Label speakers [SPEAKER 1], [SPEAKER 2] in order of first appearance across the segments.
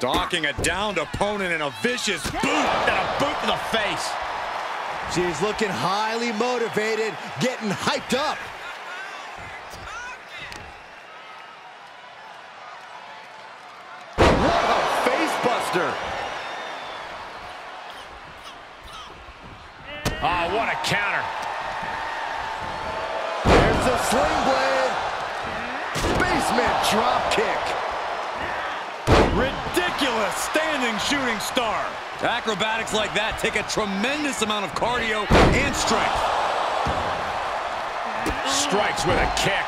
[SPEAKER 1] Stalking a downed opponent in a vicious boot and a boot to the face.
[SPEAKER 2] She's looking highly motivated, getting hyped up. What a face buster.
[SPEAKER 3] Oh, what a counter.
[SPEAKER 2] There's the sling blade. Basement drop kick.
[SPEAKER 1] Ridiculous standing shooting star. Acrobatics like that take a tremendous amount of cardio and strength.
[SPEAKER 3] Strikes with a kick.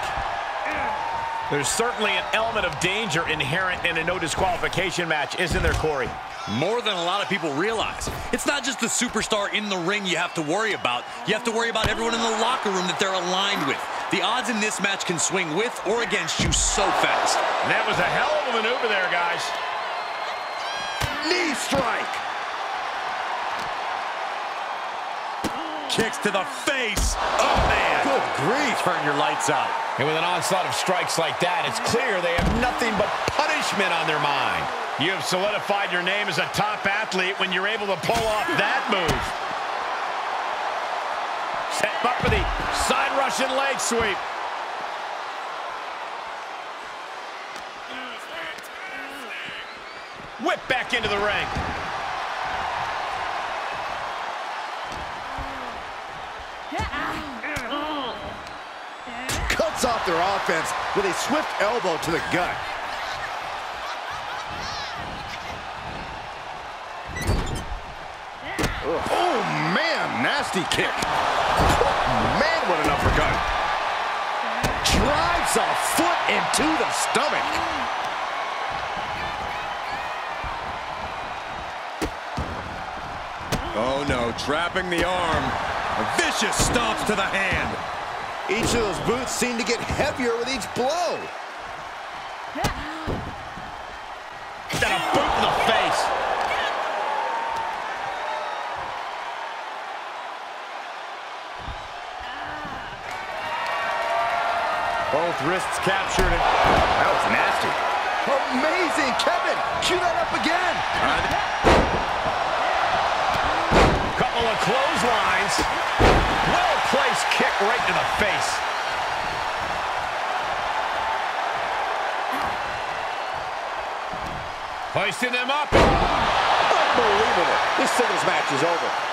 [SPEAKER 3] There's certainly an element of danger inherent in a no disqualification match, isn't there, Corey?
[SPEAKER 1] More than a lot of people realize. It's not just the superstar in the ring you have to worry about. You have to worry about everyone in the locker room that they're aligned with. The odds in this match can swing with or against you so fast.
[SPEAKER 3] And that was a hell of a maneuver there, guys.
[SPEAKER 2] Knee strike.
[SPEAKER 1] Kicks to the face. Oh, man.
[SPEAKER 2] Good grief.
[SPEAKER 1] Turn your lights out.
[SPEAKER 3] And with an onslaught of strikes like that, it's clear they have nothing but punishment on their mind. You have solidified your name as a top athlete when you're able to pull off that move. Set up for the side Russian leg sweep. Whip back into the ring.
[SPEAKER 2] Cuts off their offense with a swift elbow to the gut. Oh, man, nasty kick. Oh, man, what an uppercut. Drives a foot into the stomach.
[SPEAKER 1] Oh, no. Trapping the arm. A Vicious stomps to the hand.
[SPEAKER 2] Each of those boots seem to get heavier with each blow.
[SPEAKER 3] Got a boot in the face. Both wrists captured. And
[SPEAKER 2] That was nasty. Amazing, Kevin. Cue that up again.
[SPEAKER 3] Clotheslines. Well-placed kick right to the face. Hoisting them up.
[SPEAKER 2] Unbelievable. This singles match is over.